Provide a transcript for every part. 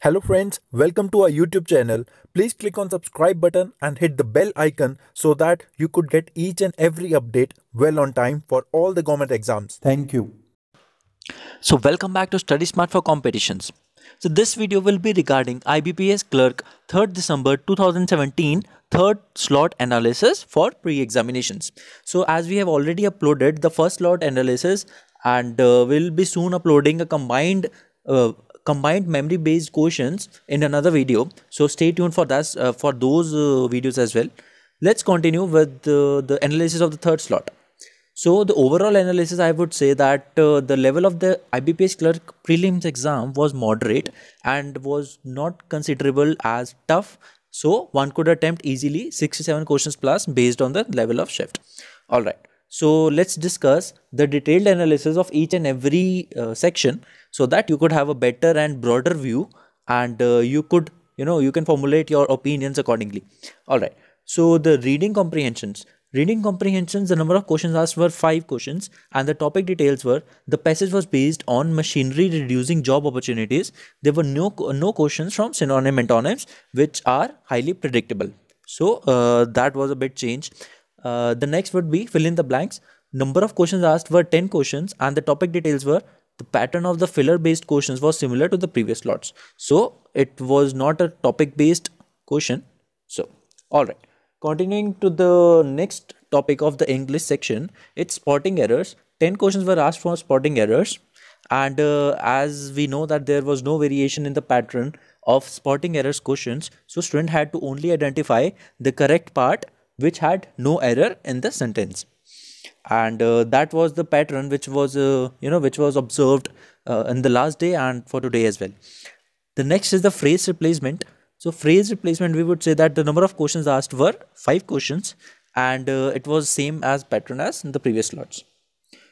Hello friends, welcome to our YouTube channel. Please click on subscribe button and hit the bell icon so that you could get each and every update well on time for all the government exams. Thank you. So welcome back to Study Smart for Competitions. So this video will be regarding IBPS Clerk 3rd December 2017 third slot analysis for pre-examinations. So as we have already uploaded the first slot analysis and uh, we'll be soon uploading a combined uh, combined memory based questions in another video. So stay tuned for that uh, for those uh, videos as well. Let's continue with the analysis of the third slot. So the overall analysis i would say that uh, the level of the ibps clerk prelims exam was moderate and was not considerable as tough. So one could attempt easily 67 questions plus based on the level of shift. All right so let's discuss the detailed analysis of each and every uh, section so that you could have a better and broader view and uh, you could you know you can formulate your opinions accordingly. All right. So the reading comprehensions. Reading comprehensions the number of questions asked were five questions and the topic details were the passage was based on machinery reducing job opportunities. There were no no questions from synonym antonyms which are highly predictable. So uh, that was a bit change uh, the next would be fill in the blanks. Number of questions asked were 10 questions and the topic details were the pattern of the filler based questions was similar to the previous slots. So it was not a topic based question. So, alright. Continuing to the next topic of the English section, it's spotting errors. 10 questions were asked for spotting errors and uh, as we know that there was no variation in the pattern of spotting errors questions so student had to only identify the correct part which had no error in the sentence. And uh, that was the pattern which was uh, you know which was observed uh, in the last day and for today as well. The next is the phrase replacement. So phrase replacement we would say that the number of questions asked were five questions and uh, it was same as pattern as in the previous slots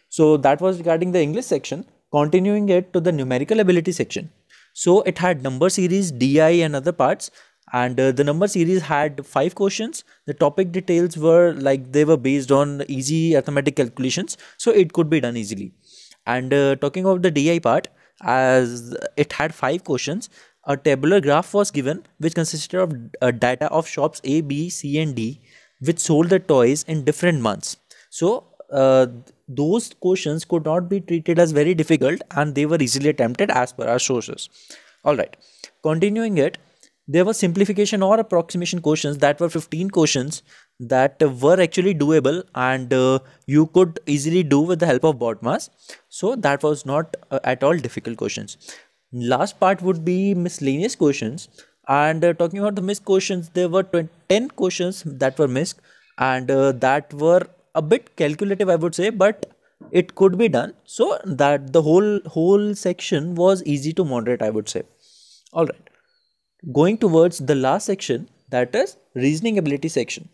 so that was regarding the english section. Continuing it to the numerical ability section. So it had number series di and other parts and uh, the number series had five questions. The topic details were like they were based on easy arithmetic calculations so it could be done easily. And uh, talking about the di part as it had five questions a tabular graph was given which consisted of uh, data of shops a b c and d which sold the toys in different months. So uh, those questions could not be treated as very difficult and they were easily attempted as per our sources. All right. Continuing it there were simplification or approximation questions that were 15 questions that were actually doable and uh, you could easily do with the help of BODMAS so that was not uh, at all difficult questions. Last part would be miscellaneous questions. And uh, talking about the missed questions there were 10 questions that were missed and uh, that were a bit calculative i would say but it could be done. So that the whole whole section was easy to moderate i would say. All right going towards the last section that is reasoning ability section.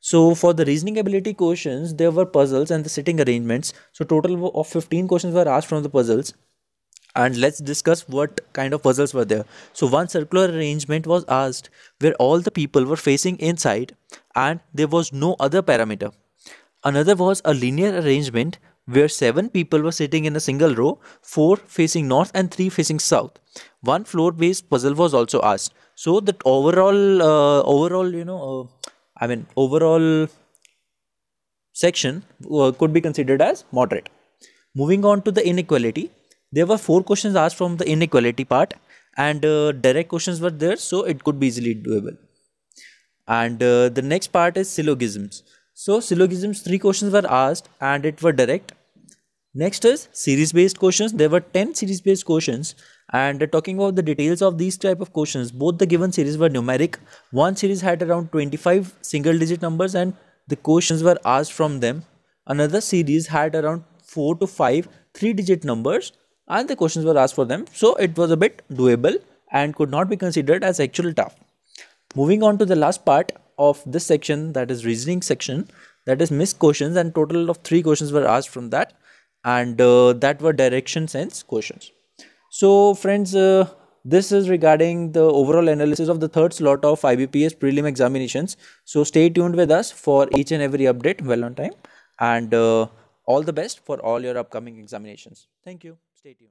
So for the reasoning ability questions there were puzzles and the sitting arrangements. So total of 15 questions were asked from the puzzles. And let's discuss what kind of puzzles were there. So one circular arrangement was asked where all the people were facing inside and there was no other parameter. Another was a linear arrangement where seven people were sitting in a single row, four facing north and three facing south. One floor-based puzzle was also asked. So that overall, uh, overall, you know, uh, I mean, overall section uh, could be considered as moderate. Moving on to the inequality, there were four questions asked from the inequality part, and uh, direct questions were there, so it could be easily doable. And uh, the next part is syllogisms. So syllogisms, three questions were asked and it were direct. Next is series based questions. There were 10 series based questions and talking about the details of these type of questions, both the given series were numeric. One series had around 25 single digit numbers and the questions were asked from them. Another series had around 4 to 5 three digit numbers and the questions were asked for them. So it was a bit doable and could not be considered as actual tough. Moving on to the last part, of this section that is reasoning section that is missed questions and total of three questions were asked from that and uh, that were direction sense questions. So friends uh, this is regarding the overall analysis of the third slot of IBPS prelim examinations. So stay tuned with us for each and every update well on time and uh, all the best for all your upcoming examinations. Thank you. Stay tuned